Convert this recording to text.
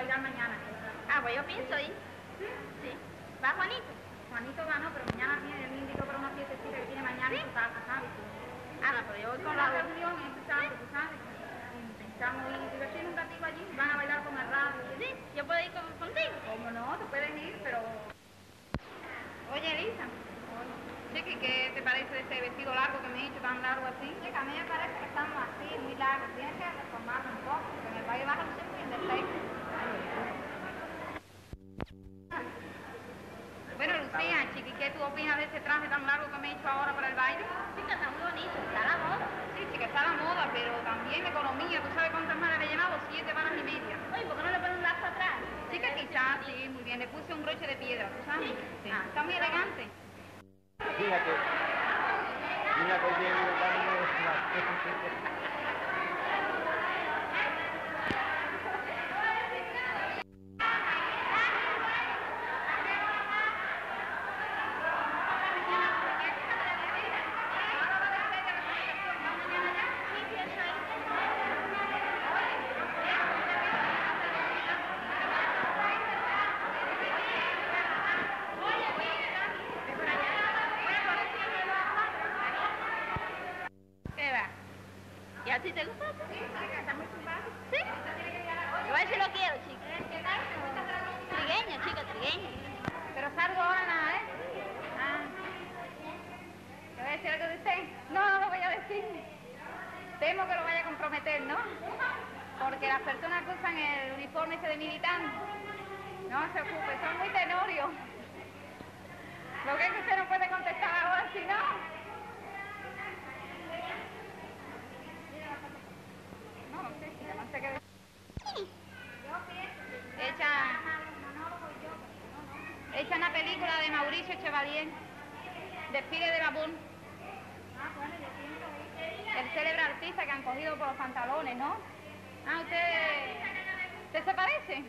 bailar mañana. Ah, pues yo pienso ir. Sí. ¿Va Juanito? Juanito va, no, pero mañana tiene, él me invitó para una fiestecita que tiene mañana su casa, ¿sabes? Ah, no, pero yo voy Con la reunión, tú sabes. Y Pensamos ir, divertirnos un ratito allí, van a bailar con el radio. Sí, yo puedo ir con- contigo. Como no, tú puedes ir, pero... Oye, Elisa. Chica, ¿y qué te parece de ese vestido largo que me he hecho tan largo así? Chica, a mí me parece que estamos así, muy largos. Tienes que reformarlo un poco, porque en el baile vas a lucir muy indefecto. Opinas de ese traje tan largo que me he hecho ahora para el baile? Chica, está muy bonito, está la moda. Sí, chica, está la moda, pero también economía. ¿Tú sabes cuántas malas le he llevado? Siete varas y media. Oye, ¿por qué no le pones un lazo atrás? Chica, quizás, sí, muy bien. Le puse un broche de piedra, ¿tú sabes? Sí. Ah, está muy elegante. fíjate. Mira que llevo ¿Qué va? ¿Y a ti te gusta? Sí, está muy simpático. ¿Sí? Yo a ver si lo quiero, chica. Trigueño, chica, trigueño. Pero salgo ahora nada, ¿eh? Ah. ¿Te voy a decir algo de usted? No, no lo voy a decir. Temo que lo vaya a comprometer, ¿no? Porque las personas que usan el uniforme ese de militante, no se ocupe, son muy tenorios. Lo que es que usted no puede contestar ahora, si no sé, chica, no sé qué decir. Echa, echa una película de Chevalier, Desfile de Babón. El célebre artista que han cogido por los pantalones, ¿no? Ah, ¿usted se parece?